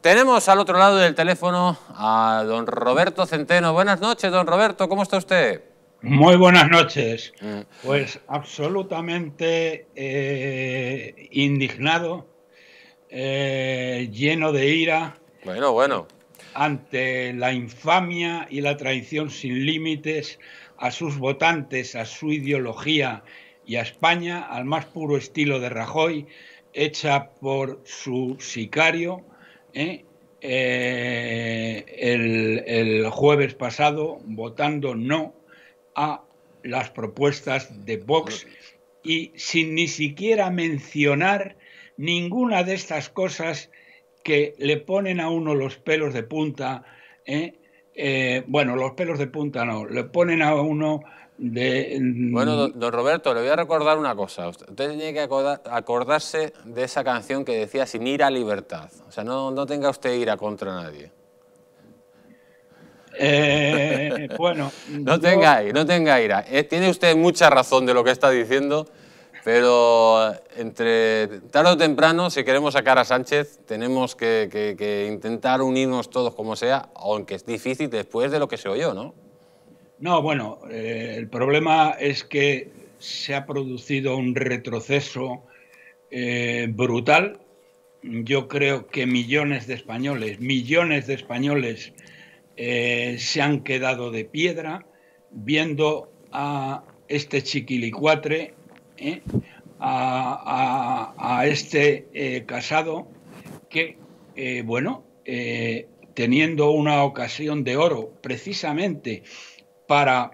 Tenemos al otro lado del teléfono a don Roberto Centeno. Buenas noches, don Roberto, ¿cómo está usted? Muy buenas noches. Mm. Pues absolutamente eh, indignado, eh, lleno de ira. Bueno, bueno. Ante la infamia y la traición sin límites a sus votantes, a su ideología y a España, al más puro estilo de Rajoy, hecha por su sicario ¿eh? el, el jueves pasado, votando no a las propuestas de Vox y sin ni siquiera mencionar ninguna de estas cosas que le ponen a uno los pelos de punta, ¿eh? Eh, bueno, los pelos de punta no, le ponen a uno de... Mm, bueno, don, Roberto, le voy a recordar una cosa. Usted tiene que acordarse de esa canción que decía sin ira a libertad. O sea, no, no tenga usted ira contra nadie. Eh, bueno. no tenga ira, no tenga ira. Eh, tiene usted mucha razón de lo que está diciendo, pero entre tarde o temprano, si queremos sacar a Sánchez, tenemos que, intentar unirnos todos como sea, aunque es difícil después de lo que se oyó, ¿no? No, bueno, eh, el problema es que se ha producido un retroceso brutal. Yo creo que millones de españoles, millones de españoles eh, se han quedado de piedra viendo a este chiquilicuatre, eh, a, este eh, casado que, bueno, teniendo una ocasión de oro precisamente para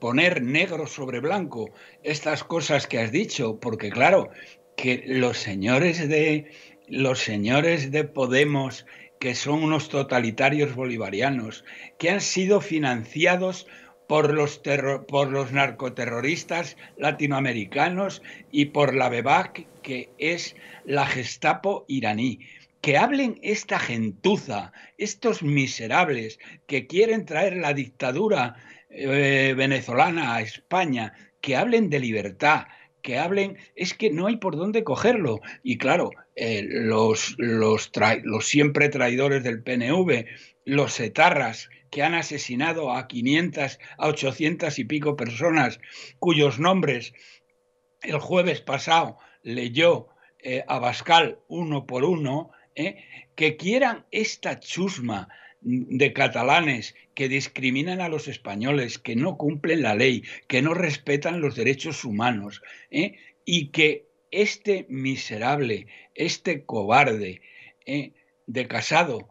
poner negro sobre blanco estas cosas que has dicho, porque claro, que los señores de los señores de Podemos que son unos totalitarios bolivarianos, que han sido financiados por los, por los narcoterroristas latinoamericanos y por la BEBAC, que es la Gestapo iraní. Que hablen esta gentuza, estos miserables que quieren traer la dictadura eh, venezolana a España, que hablen de libertad, que hablen, es que no hay por dónde cogerlo. Y claro, eh, los, los, los siempre traidores del PNV, los etarras que han asesinado a 500, a 800 y pico personas, cuyos nombres el jueves pasado leyó eh, Abascal uno por uno, eh, que quieran esta chusma de catalanes que discriminan a los españoles, que no cumplen la ley, que no respetan los derechos humanos, ¿eh? y que este miserable, este cobarde ¿eh? de casado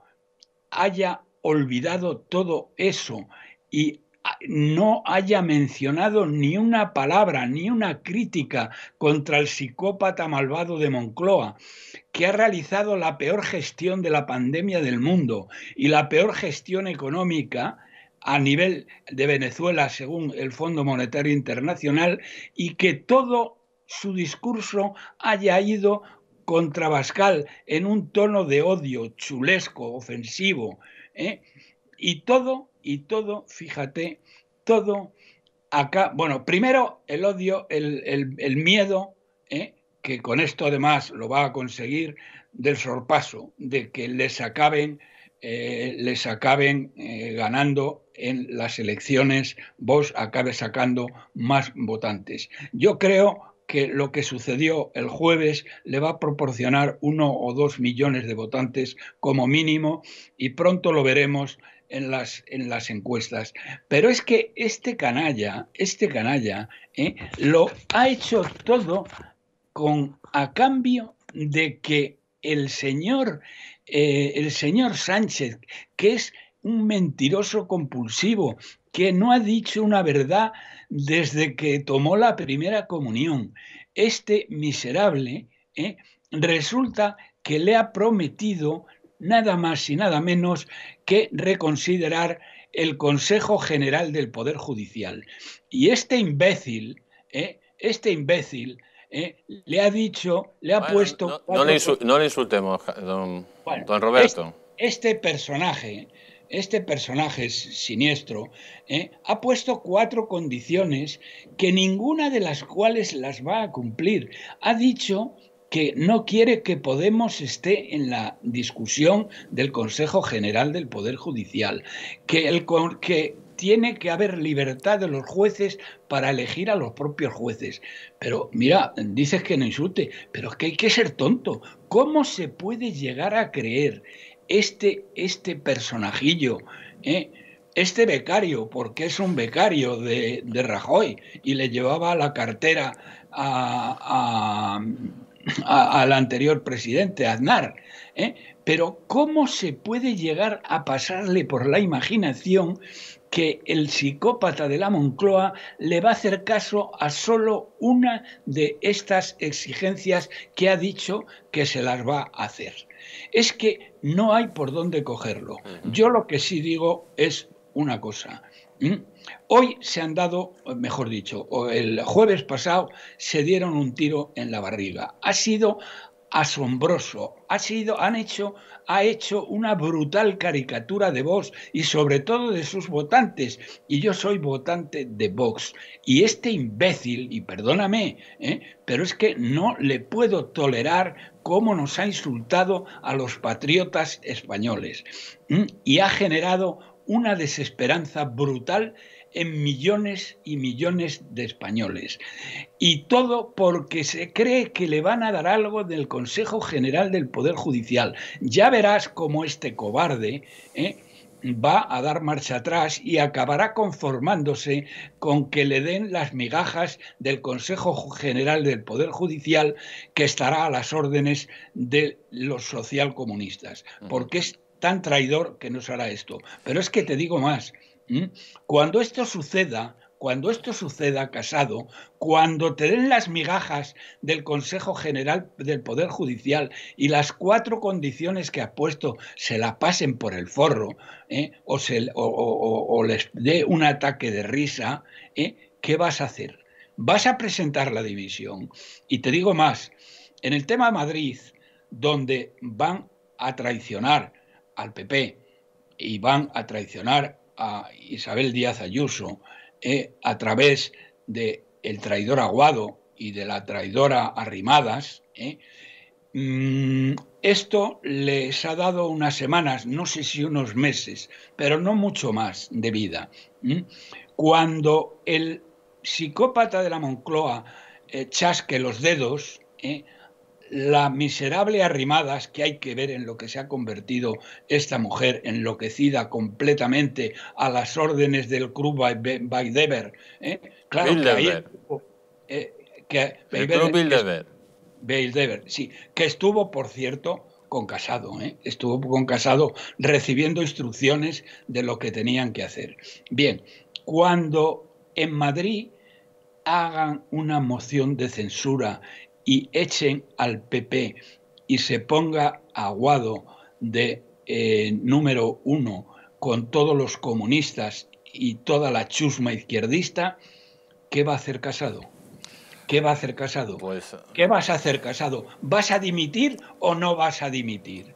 haya olvidado todo eso y no haya mencionado ni una palabra, ni una crítica contra el psicópata malvado de Moncloa, que ha realizado la peor gestión de la pandemia del mundo y la peor gestión económica a nivel de Venezuela, según el Fondo Monetario Internacional, y que todo su discurso haya ido contra Bascal en un tono de odio chulesco, ofensivo, ¿eh? y todo y todo, fíjate, todo acá, bueno, primero el odio, el, miedo, ¿eh? que con esto además lo va a conseguir, del sorpaso, de que les acaben, eh, les acaben eh, ganando en las elecciones, vos acabe sacando más votantes. Yo creo que lo que sucedió el jueves le va a proporcionar uno o dos millones de votantes como mínimo y pronto lo veremos en las, en las encuestas. Pero es que este canalla, este canalla, ¿eh? lo ha hecho todo con a cambio de que el señor, eh, el señor Sánchez, que es un mentiroso compulsivo, que no ha dicho una verdad desde que tomó la primera comunión, este miserable, ¿eh? resulta que le ha prometido nada más y nada menos que reconsiderar el Consejo General del Poder Judicial. Y este imbécil, ¿eh? este imbécil, ¿eh? le ha dicho, le ha puesto... No, le insultemos, don, Roberto. Este, personaje, este personaje siniestro, ¿eh? ha puesto cuatro condiciones que ninguna de las cuales las va a cumplir. Ha dicho que no quiere que Podemos esté en la discusión del Consejo General del Poder Judicial, que, el, que tiene que haber libertad de los jueces para elegir a los propios jueces. Pero mira, dices que no insulte, pero es que hay que ser tonto. ¿Cómo se puede llegar a creer este, este personajillo, eh, este becario, porque es un becario de, Rajoy y le llevaba la cartera al anterior presidente, Aznar? Eh? Pero ¿cómo se puede llegar a pasarle por la imaginación que el psicópata de la Moncloa le va a hacer caso a solo una de estas exigencias que ha dicho que se las va a hacer. Es que no hay por dónde cogerlo. Yo lo que sí digo es una cosa. Hoy se han dado, mejor dicho, el jueves pasado se dieron un tiro en la barriga. Ha sido asombroso. Ha sido, han hecho, ha hecho una brutal caricatura de Vox y sobre todo de sus votantes. Y yo soy votante de Vox. Y este imbécil, y perdóname, ¿eh? pero es que no le puedo tolerar cómo nos ha insultado a los patriotas españoles. Y ha generado una desesperanza brutal en millones y millones de españoles. Y todo porque se cree que le van a dar algo del Consejo General del Poder Judicial. Ya verás cómo este cobarde ¿eh? va a dar marcha atrás y acabará conformándose con que le den las migajas del Consejo General del Poder Judicial que estará a las órdenes de los socialcomunistas. Porque es tan traidor que nos hará esto. Pero es que te digo más. Cuando esto suceda, cuando esto suceda, casado, cuando te den las migajas del Consejo General del Poder Judicial y las cuatro condiciones que ha puesto se la pasen por el forro ¿eh? o, se, les dé un ataque de risa, ¿eh? ¿qué vas a hacer? Vas a presentar la división. Y te digo más, en el tema Madrid, donde van a traicionar al PP y van a traicionar a Isabel Díaz Ayuso eh, a través de el traidor Aguado y de la traidora Arrimadas, eh, mm, esto les ha dado unas semanas, no sé si unos meses, pero no mucho más de vida. Cuando el psicópata de la Moncloa eh, chasque los dedos, la miserable arrimadas que hay que ver en lo que se ha convertido esta mujer enloquecida completamente a las órdenes del Club Baidever. ¿eh? Claro que eh, que el Club sí, que estuvo, por cierto, con Casado, ¿eh? estuvo con Casado recibiendo instrucciones de lo que tenían que hacer. Bien, cuando en Madrid hagan una moción de censura y echen al PP y se ponga aguado de eh, número uno con todos los comunistas y toda la chusma izquierdista, ¿qué va a hacer Casado? ¿Qué va a hacer Casado? Pues... ¿Qué vas a hacer Casado? ¿Vas a dimitir o no vas a dimitir?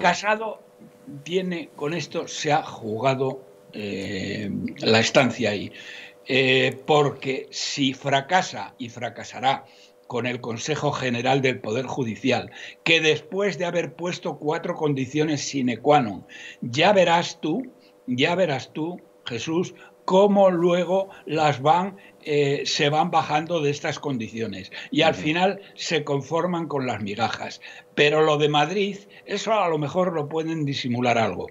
Casado tiene, con esto se ha jugado eh, la estancia ahí. Eh, porque si fracasa y fracasará con el Consejo General del Poder Judicial, que después de haber puesto cuatro condiciones sine qua non, ya verás tú, ya verás tú, Jesús, cómo luego las van, eh, se van bajando de estas condiciones. Y al final se conforman con las migajas. Pero lo de Madrid, eso a lo mejor lo pueden disimular algo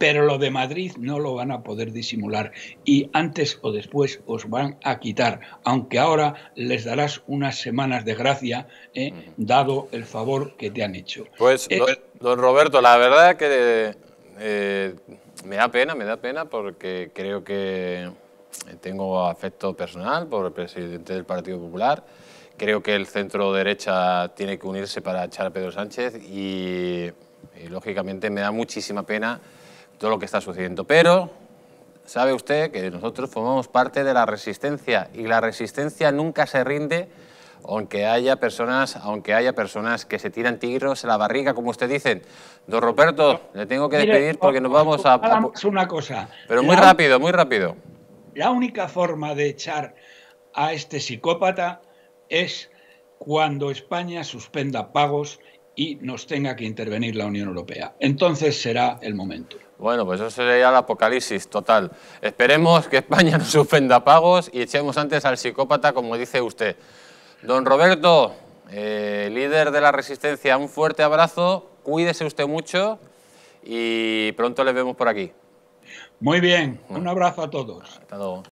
pero lo de Madrid no lo van a poder disimular y antes o después os van a quitar, aunque ahora les darás unas semanas de gracia, eh, dado el favor que te han hecho. Pues, eh, don Roberto, la verdad que eh, me da pena, me da pena porque creo que tengo afecto personal por el presidente del Partido Popular. Creo que el centro derecha tiene que unirse para echar a Pedro Sánchez y lógicamente me da muchísima pena todo lo que está sucediendo. Pero sabe usted que nosotros formamos parte de la resistencia y la resistencia nunca se rinde aunque haya personas, aunque haya personas que se tiran tigros en la barriga, como usted dice. Don Roberto, le tengo que despedir porque nos vamos a... Es una cosa. Pero muy rápido, muy rápido. La única forma de echar a este psicópata es cuando España suspenda pagos y nos tenga que intervenir la Unión Europea. Entonces será el momento. Bueno, pues eso sería el apocalipsis total. Esperemos que España no suspenda pagos y echemos antes al psicópata, como dice usted. Don Roberto, eh, líder de la resistencia, un fuerte abrazo, cuídese usted mucho y pronto le vemos por aquí. Muy bien, un abrazo a todos. Hasta luego.